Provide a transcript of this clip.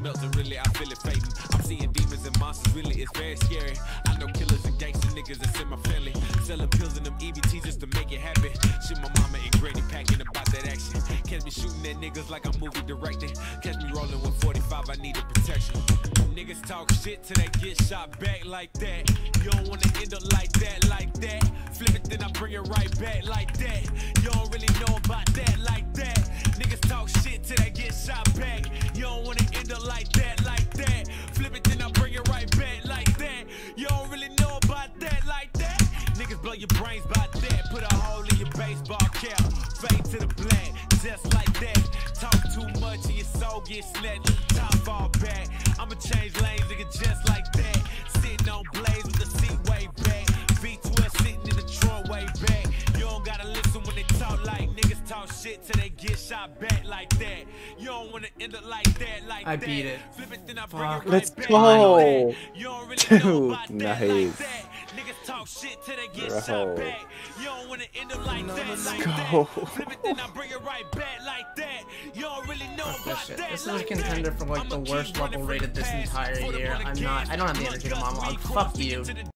melting, really, I feel it fading. I'm seeing demons and monsters, really, it's very scary. I know killers and gangster niggas that's in my family. Selling pills and them EBTs just to make it happen. Shit, my mama and granny packing about that action. Catch me shooting at niggas like I'm movie directing. Catch me rolling with 45, I need needed protection. Niggas talk shit till they get shot back like that. You don't wanna end up like that, like that. Flip it, then I bring it right back like that. Like that, like that. Flip it, then I bring it right back like that. You don't really know about that, like that. Niggas blow your brains by that. Put a hole in your baseball cap. Fade to the black, just like that. Talk too much and your soul get snatched. Top fall back. I'ma change lanes, nigga, talk shit till they get shot back like that. You don't wanna end up like that, like I that. beat it. Flip it, then I bring Fuck. it right Let's back go. like that. You don't really know Dude, about that, nice. like that. Niggas talk shit till they get Bro. shot back. You don't wanna end up like that, like go. that. Flip it, then I bring it right back like that. You don't really know This about shit. that, This is a contender that. for like the worst level rated this entire year. I'm not. I don't have the energy to Blood monologue. guts, we Fuck you. get to the